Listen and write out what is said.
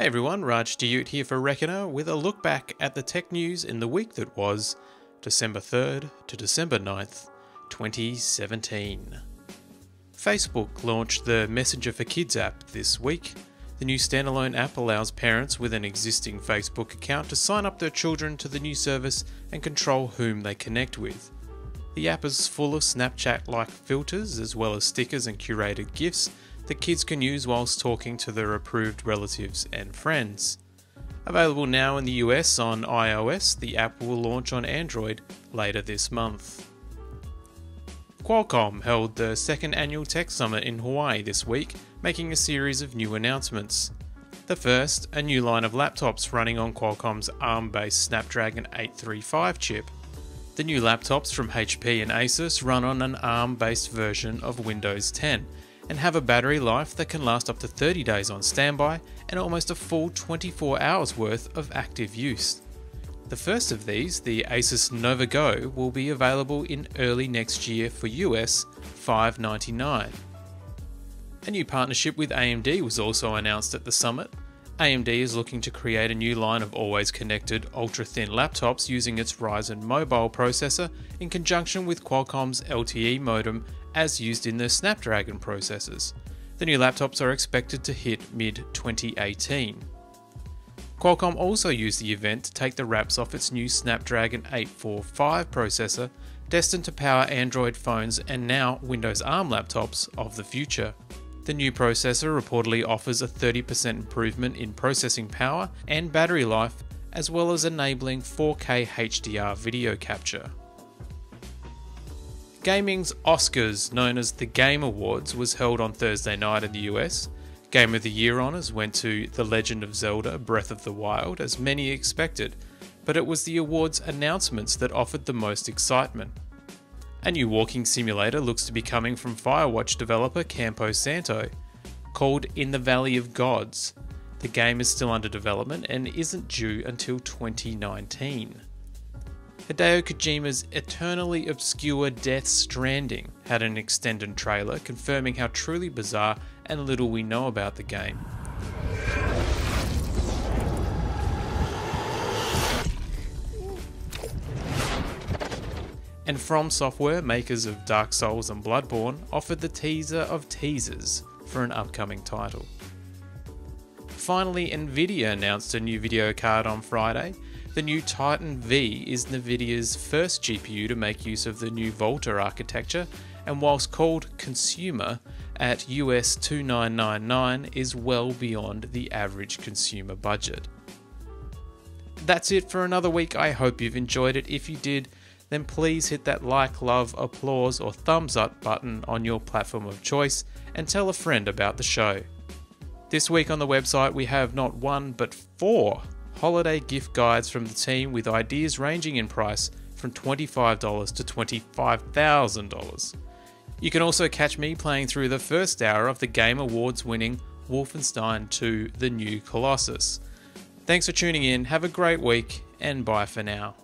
Hey everyone, Raj Diyut here for Reckoner with a look back at the tech news in the week that was December 3rd to December 9th, 2017. Facebook launched the Messenger for Kids app this week. The new standalone app allows parents with an existing Facebook account to sign up their children to the new service and control whom they connect with. The app is full of Snapchat like filters as well as stickers and curated GIFs that kids can use whilst talking to their approved relatives and friends. Available now in the US on iOS, the app will launch on Android later this month. Qualcomm held the second annual Tech Summit in Hawaii this week, making a series of new announcements. The first, a new line of laptops running on Qualcomm's ARM based Snapdragon 835 chip. The new laptops from HP and Asus run on an ARM based version of Windows 10 and have a battery life that can last up to 30 days on standby and almost a full 24 hours worth of active use. The first of these, the Asus Nova Go, will be available in early next year for US 599. A new partnership with AMD was also announced at the summit. AMD is looking to create a new line of always connected ultra thin laptops using its Ryzen mobile processor in conjunction with Qualcomm's LTE modem as used in the Snapdragon processors. The new laptops are expected to hit mid 2018. Qualcomm also used the event to take the wraps off its new Snapdragon 845 processor, destined to power Android phones and now Windows ARM laptops of the future. The new processor reportedly offers a 30% improvement in processing power and battery life, as well as enabling 4K HDR video capture. Gaming's Oscars, known as the Game Awards, was held on Thursday night in the US. Game of the Year honours went to The Legend of Zelda Breath of the Wild, as many expected, but it was the awards announcements that offered the most excitement. A new walking simulator looks to be coming from Firewatch developer Campo Santo. Called In the Valley of Gods, the game is still under development and isn't due until 2019. Hideo Kojima's eternally obscure Death Stranding had an extended trailer confirming how truly bizarre and little we know about the game. And From Software, makers of Dark Souls and Bloodborne, offered the teaser of teasers for an upcoming title. Finally, Nvidia announced a new video card on Friday the new Titan V is NVIDIA's first GPU to make use of the new Volta architecture, and whilst called consumer at US 2999 is well beyond the average consumer budget. That's it for another week. I hope you've enjoyed it. If you did, then please hit that like, love, applause, or thumbs up button on your platform of choice and tell a friend about the show. This week on the website, we have not one but four holiday gift guides from the team with ideas ranging in price from $25 to $25,000. You can also catch me playing through the first hour of the Game Awards winning Wolfenstein 2 The New Colossus. Thanks for tuning in, have a great week, and bye for now.